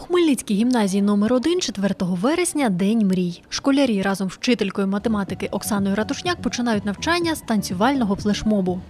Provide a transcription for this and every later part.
Хмельницькій гімназії номер 1 4 вересня День мрій. Школярі разом з вчителькою математики Оксаною Ратушняк починають навчання з танцювального флешмобу.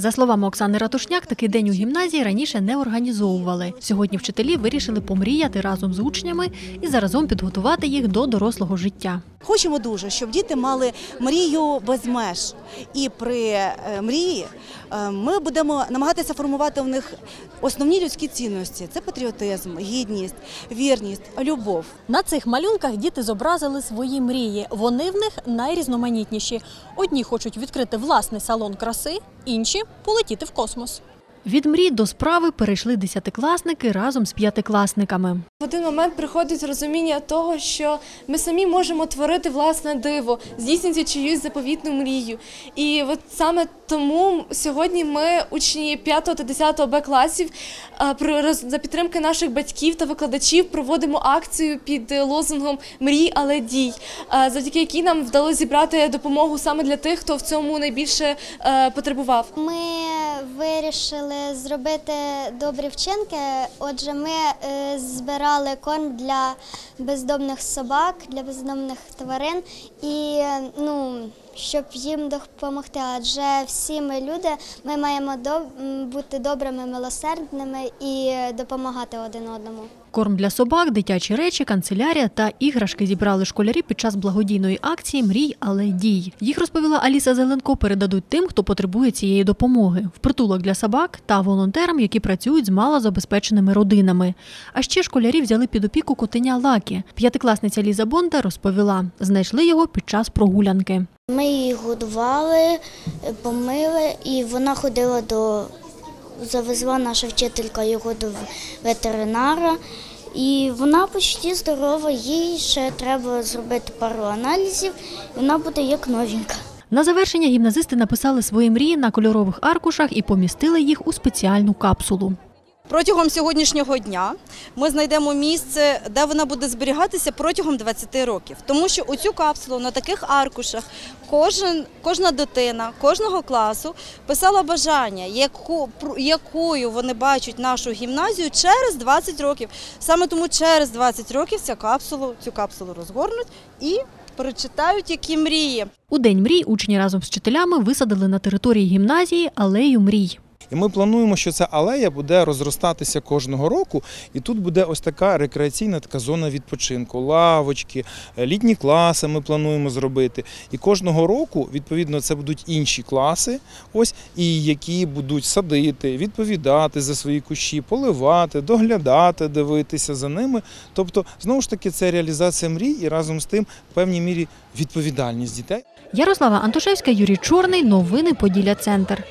За словами Оксани Ратушняк, такий день у гімназії раніше не організовували. Сьогодні вчителі вирішили помріяти разом з учнями і заразом підготувати їх до дорослого життя. Хочемо дуже, щоб діти мали мрію без меж. І при е, мрії е, ми будемо намагатися формувати в них основні людські цінності: це патріотизм, гідність, вірність, любов. На цих малюнках діти зобразили свої мрії. Вони в них найрізноманітніші. Одні хочуть відкрити власний салон краси, інші полетіти в космос. Від мрій до справи перейшли десятикласники разом з п'ятикласниками. В один момент приходить розуміння того, що ми самі можемо творити власне диво, здійснюючи чиюсь заповітну мрію. І от саме тому сьогодні ми, учні 5 та 10 Б класів, роз- за підтримки наших батьків та викладачів проводимо акцію під лозунгом Мрій, але дій, завдяки якій нам вдалося зібрати допомогу саме для тих, хто в цьому найбільше е, потребував. Ми вирішили зробити добрі вчинки. Отже, ми е, збирали корм для бездомних собак, для бездомних тварин і е, ну. Щоб їм допомогти, адже всі ми люди, ми маємо м, бути добрими, милосердними і допомагати один одному. Корм для собак, дитячі речі, канцелярія та іграшки зібрали школярі під час благодійної акції Мрій, але дій. Їх розповіла Аліса Зеленко. Передадуть тим, хто потребує цієї допомоги в притулок для собак та волонтерам, які працюють з малозабезпеченими родинами. А ще школярі взяли під опіку котеня Лакі. П'ятикласниця Ліза Бонда розповіла, знайшли його під час прогулянки. Ми її годували, помили, і вона ходила до завезла наша вчителька його до ветеринара. І вона почти здорова, їй ще треба зробити пару аналізів, і вона буде як новенька. На завершення гімназисти написали свої мрії на кольорових аркушах і помістили їх у спеціальну капсулу. Протягом сьогоднішнього дня ми знайдемо місце, де вона буде зберігатися протягом 20 років. Тому що у цю капсулу на таких аркушах кожен, кожна дитина кожного класу писала бажання, яку, якою вони бачать нашу гімназію через 20 років. Саме тому через 20 років ця капсулу, цю капсулу розгорнуть і прочитають, які мрії. У день мрій учні разом з вчителями висадили на території гімназії алею мрій. І ми плануємо, що ця алея буде розростатися кожного року, і тут буде ось така рекреаційна така зона відпочинку, лавочки, е, літні класи ми плануємо зробити. І кожного року, відповідно, це будуть інші класи, ось і які будуть садити, відповідати за свої кущі, поливати, доглядати, дивитися за ними. Тобто, знову ж таки, це реалізація мрій і разом з тим в певній мірі відповідальність дітей. Ярослава Антошевська, Юрій Чорний. Новини Поділля Центр.